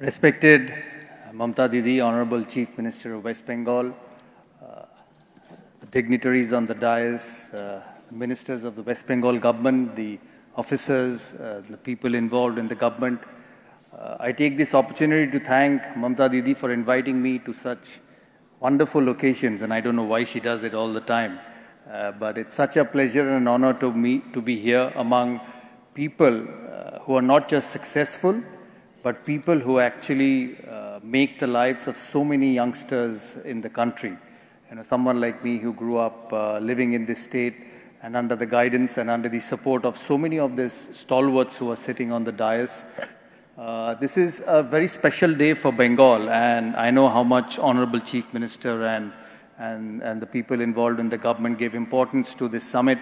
Respected Mamta Didi, Honorable Chief Minister of West Bengal, uh, dignitaries on the dais, uh, ministers of the West Bengal government, the officers, uh, the people involved in the government. Uh, I take this opportunity to thank Mamta Didi for inviting me to such wonderful occasions, and I don't know why she does it all the time. Uh, but it's such a pleasure and an honor to me to be here among people uh, who are not just successful, but people who actually uh, make the lives of so many youngsters in the country. You know, someone like me who grew up uh, living in this state and under the guidance and under the support of so many of these stalwarts who are sitting on the dais. Uh, this is a very special day for Bengal, and I know how much Honorable Chief Minister and, and, and the people involved in the government gave importance to this summit.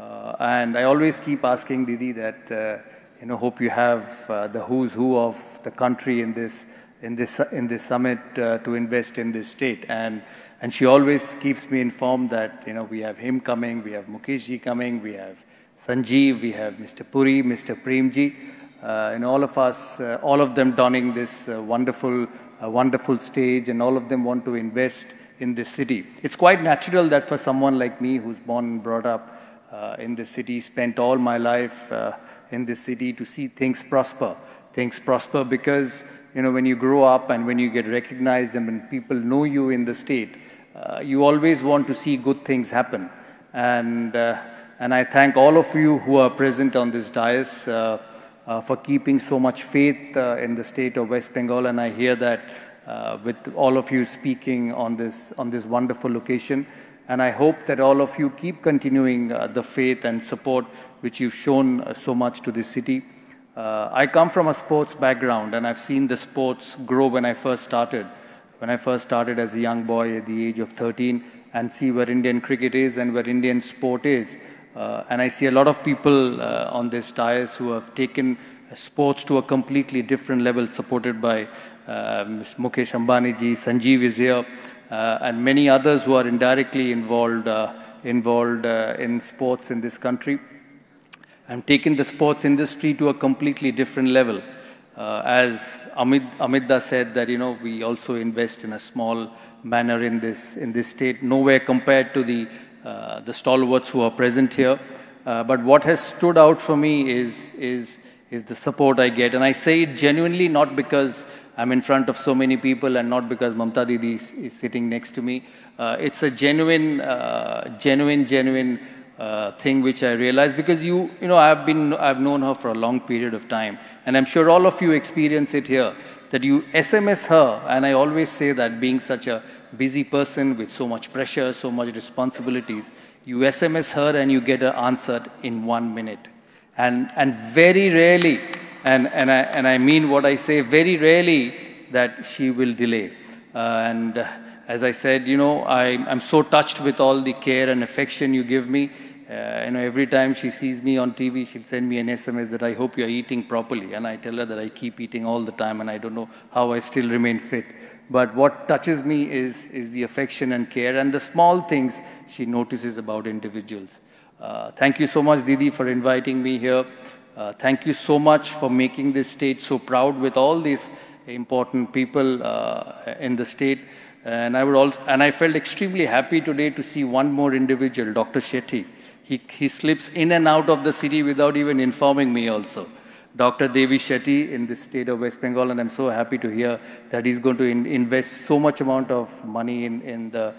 Uh, and I always keep asking Didi that uh, you know, hope you have uh, the who's who of the country in this, in this, in this summit uh, to invest in this state. And, and she always keeps me informed that, you know, we have him coming, we have Mukeshji coming, we have Sanjeev, we have Mr. Puri, Mr. Premji, uh, and all of us, uh, all of them donning this uh, wonderful, uh, wonderful stage, and all of them want to invest in this city. It's quite natural that for someone like me who's born and brought up uh, in this city, spent all my life uh, in this city to see things prosper. Things prosper because, you know, when you grow up and when you get recognized and when people know you in the state, uh, you always want to see good things happen. And, uh, and I thank all of you who are present on this dais uh, uh, for keeping so much faith in the state of West Bengal. And I hear that with all of you speaking on this, on this wonderful occasion. And I hope that all of you keep continuing uh, the faith and support which you've shown uh, so much to this city. Uh, I come from a sports background and I've seen the sports grow when I first started. When I first started as a young boy at the age of 13 and see where Indian cricket is and where Indian sport is. Uh, and I see a lot of people uh, on this dais who have taken sports to a completely different level, supported by uh. Mukesh Ambani ji, Sanjeev is here, and many others who are indirectly involved, uh, involved uh, in sports in this country. and taken the sports industry to a completely different level. Uh, as Amit, Amida said that, you know, we also invest in a small manner in this, in this state, nowhere compared to the, uh, the stalwarts who are present here. Uh, but what has stood out for me is, is, is the support I get. And I say it genuinely, not because I'm in front of so many people and not because Mamta Didi is, is sitting next to me. Uh, it's a genuine, uh, genuine, genuine uh, thing which I realized because you, you know, I've been, I've known her for a long period of time, and I'm sure all of you experience it here. That you SMS her, and I always say that being such a busy person with so much pressure, so much responsibilities, you SMS her and you get her answered in one minute, and and very rarely and, and, I, and I mean what I say very rarely that she will delay. Uh, and uh, as I said, you know, I, I'm so touched with all the care and affection you give me. Uh, you know, every time she sees me on TV, she'll send me an SMS that I hope you're eating properly. And I tell her that I keep eating all the time and I don't know how I still remain fit. But what touches me is, is the affection and care and the small things she notices about individuals. Uh, thank you so much, Didi, for inviting me here. Uh, thank you so much for making this state so proud with all these important people uh, in the state. And I would also, and I felt extremely happy today to see one more individual, Dr. Shetty. He, he slips in and out of the city without even informing me also. Dr. Devi Shetty in the state of West Bengal, and I'm so happy to hear that he's going to in, invest so much amount of money in, in, the,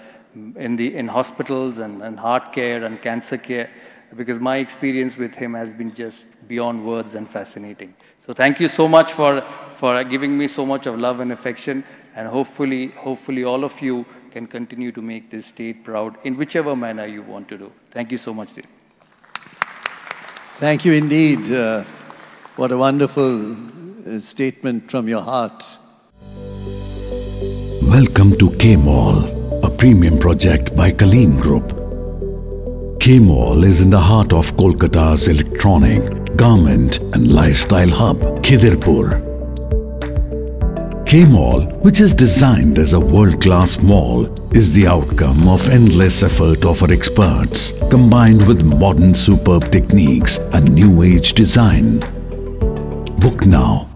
in, the, in hospitals and, and heart care and cancer care because my experience with him has been just beyond words and fascinating. So thank you so much for, for giving me so much of love and affection, and hopefully, hopefully all of you can continue to make this state proud in whichever manner you want to do. Thank you so much, dear. Thank you indeed. Uh, what a wonderful uh, statement from your heart. Welcome to K-Mall, a premium project by Kaleen Group K-Mall is in the heart of Kolkata's electronic, garment and lifestyle hub, Khidirpur. K-Mall, which is designed as a world-class mall, is the outcome of endless effort of our experts, combined with modern superb techniques and new age design. Book now